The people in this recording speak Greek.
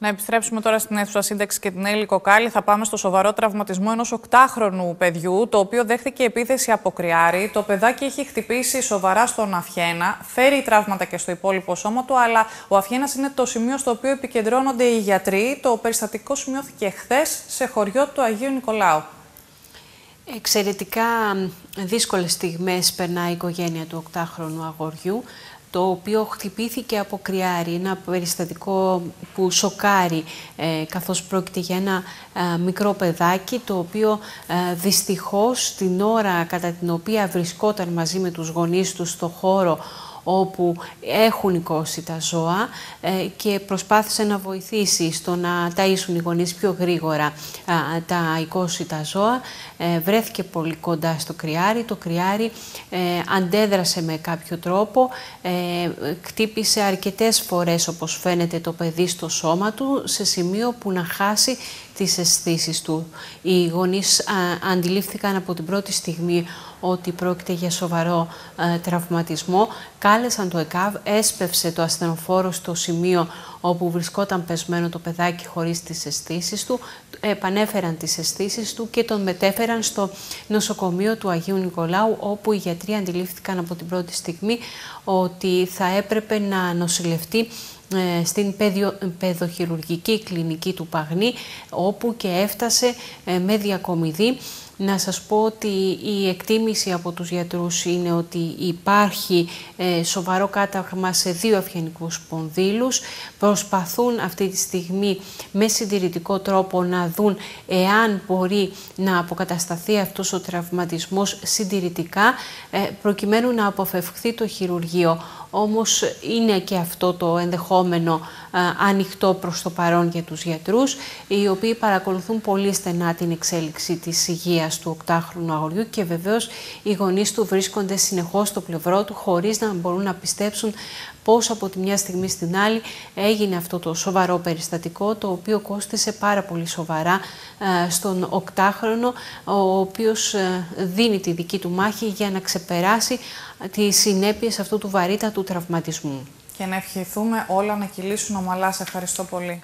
Να επιστρέψουμε τώρα στην αίθουσα σύνταξη και την Έλλη Κοκάλη. Θα πάμε στο σοβαρό τραυματισμό ενός οκτάχρονου παιδιού, το οποίο δέχτηκε επίθεση από κρυάρι. Το παιδάκι έχει χτυπήσει σοβαρά στον Αφιένα, φέρει τραύματα και στο υπόλοιπο σώμα του, αλλά ο Αφιένας είναι το σημείο στο οποίο επικεντρώνονται οι γιατροί. Το περιστατικό σημειώθηκε χθες σε χωριό του Αγίου Νικολάου. Εξαιρετικά δύσκολες στιγμές περνάει η οικογένεια του οκτάχρονου αγοριού το οποίο χτυπήθηκε από κρυάρι, ένα περιστατικό που σοκάρει ε, καθώς πρόκειται για ένα ε, μικρό παιδάκι το οποίο ε, δυστυχώς την ώρα κατά την οποία βρισκόταν μαζί με τους γονείς του στο χώρο όπου έχουν οικώσει τα ζώα ε, και προσπάθησε να βοηθήσει στο να ταΐσουν οι γονείς πιο γρήγορα τα οικόσιτα ζώα. Ε, βρέθηκε πολύ κοντά στο κρυάρι. Το κρυάρι ε, αντέδρασε με κάποιο τρόπο, κτύπησε αρκετές φορές όπως φαίνεται το παιδί στο σώμα του σε σημείο που να χάσει τις αισθήσεις του. Οι γονείς αντιλήφθηκαν από την πρώτη στιγμή ότι πρόκειται για σοβαρό τραυματισμό. Κάλεσαν το ΕΚΑΒ, έσπευσε το ασθενοφόρο στο σημείο όπου βρισκόταν πεσμένο το παιδάκι χωρίς τις αισθήσεις του, επανέφεραν τις αισθήσεις του και τον μετέφεραν στο νοσοκομείο του Αγίου Νικολάου, όπου οι γιατροί αντιλήφθηκαν από την πρώτη στιγμή ότι θα έπρεπε να νοσηλευτεί ε, στην παιδοχειρουργική κλινική του Παγνή, όπου και έφτασε ε, με διακομιδή να σας πω ότι η εκτίμηση από τους γιατρούς είναι ότι υπάρχει ε, σοβαρό κάταγμα σε δύο αυγενικούς σπονδύλους. Προσπαθούν αυτή τη στιγμή με συντηρητικό τρόπο να δουν εάν μπορεί να αποκατασταθεί αυτός ο τραυματισμός συντηρητικά ε, προκειμένου να αποφευχθεί το χειρουργείο. Όμως είναι και αυτό το ενδεχόμενο ε, ανοιχτό προς το παρόν για τους γιατρούς, οι οποίοι παρακολουθούν πολύ στενά την εξέλιξη της υγείας του οκτάχρονου αγοριού και βεβαίως οι γονείς του βρίσκονται συνεχώς στο πλευρό του χωρίς να μπορούν να πιστέψουν πώς από τη μια στιγμή στην άλλη έγινε αυτό το σοβαρό περιστατικό το οποίο κόστησε πάρα πολύ σοβαρά ε, στον οκτάχρονο ο οποίος ε, δίνει τη δική του μάχη για να ξεπεράσει τις συνέπειες αυτού του βαρύτατου τραυματισμού. Και να ευχηθούμε όλα να κυλήσουν ομαλά. Σε ευχαριστώ πολύ.